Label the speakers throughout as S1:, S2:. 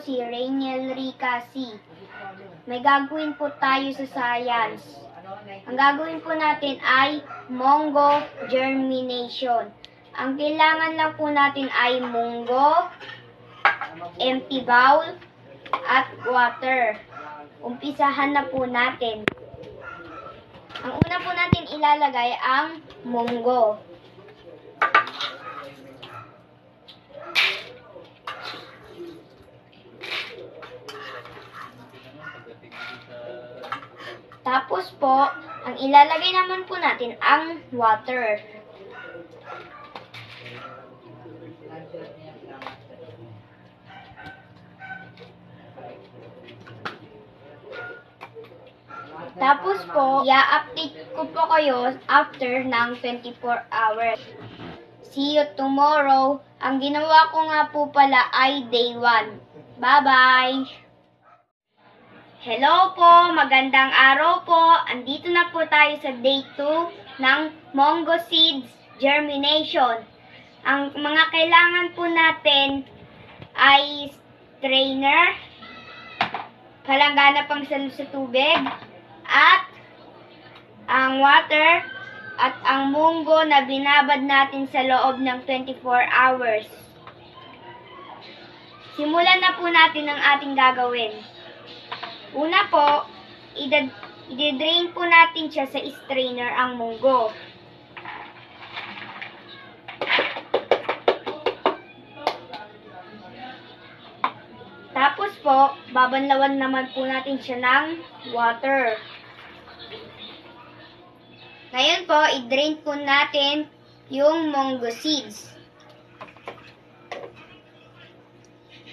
S1: si Rainiel Rica C. May gagawin po tayo sa science. Ang gagawin po natin ay Mongo Germination. Ang kailangan lang po natin ay munggo, empty bowl, at water. Umpisahan na po natin. Ang una po natin ilalagay ang munggo. Tapos po, ang ilalagay naman po natin ang water. Tapos po, i-update ko po kayo after ng 24 hours. See you tomorrow. Ang ginawa ko nga po pala ay day 1. Bye-bye! Hello po, magandang araw po. Andito na po tayo sa day 2 ng Mongo Seeds Germination. Ang mga kailangan po natin ay strainer, palanggana pang salo sa tubig, at ang water at ang munggo na binabad natin sa loob ng 24 hours. Simulan na po natin ang ating gagawin. Una po, i-drain po natin siya sa strainer ang munggo. Tapos po, babanlawan naman po natin siya ng water. Ngayon po, i-drain po natin yung munggo seeds.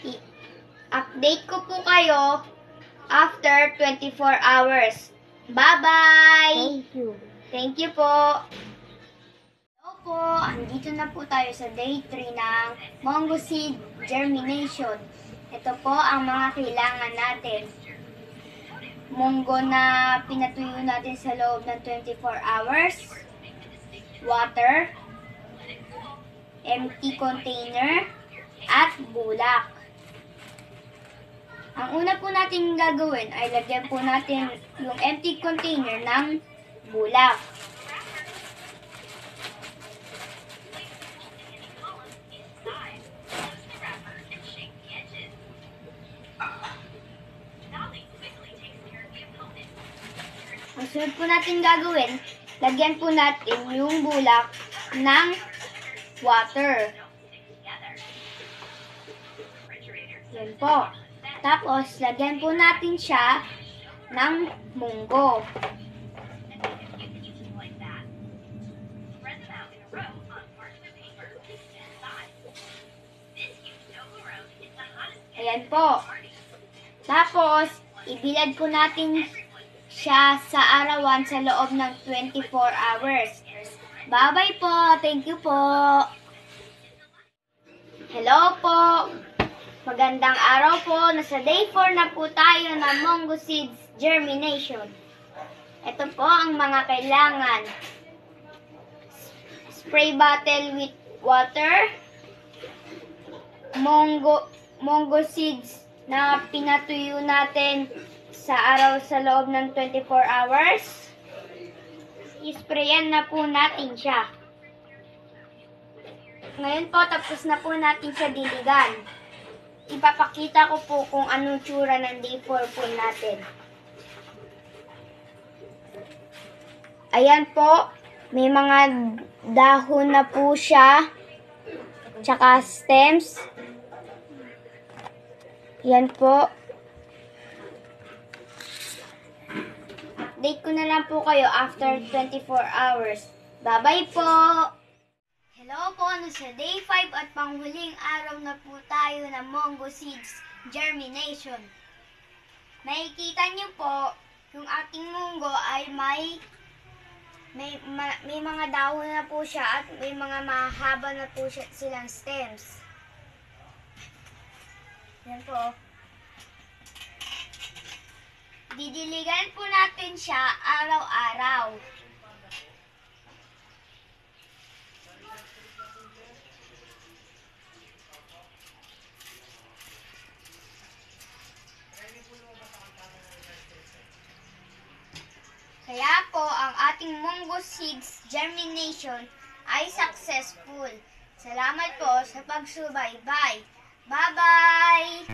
S1: I- update ko po kayo after 24 hours. Bye-bye!
S2: Thank you.
S1: Thank you po. Hello po, andito na po tayo sa day 3 ng Mongo Seed Germination. Ito po ang mga kailangan natin. Munggo na pinatuyo natin sa loob ng 24 hours. Water. Empty container. At bulak. Ang una po natin gagawin ay lagyan po natin yung empty container ng bulak. Ang sunod po natin gagawin, lagyan po natin yung bulak ng water. Yan po. Tapos, lagyan po natin siya ng munggo. Ayan po. Tapos, ibilad po natin siya sa arawan sa loob ng 24 hours. Bye-bye po. Thank you po. Hello po. Magandang araw po. Nasa day 4 na po tayo ng Mongo Seeds Germination. Ito po ang mga kailangan. Spray bottle with water. Mongo, mongo seeds na pinatuyo natin sa araw sa loob ng 24 hours. Isprayan na po natin siya. Ngayon po, tapos na po natin siya diligan. Ipapakita ko po kung anong tsura ng day 4 po natin. Ayan po, may mga dahon na po siya. Tsaka stems. Yan po. Update ko na lang po kayo after 24 hours. Bye-bye po! Hello po, ano sa day 5 at panghuling araw na po tayo ng Mongo Seeds Germination. Nakikita niyo po, yung ating munggo ay may may, ma- may mga dahon na po siya at may mga mahaba na po siya, silang stems. Yan po. Didiligan po natin siya araw-araw. ating munggo seeds germination ay successful. Salamat po sa pagsubaybay. Bye-bye!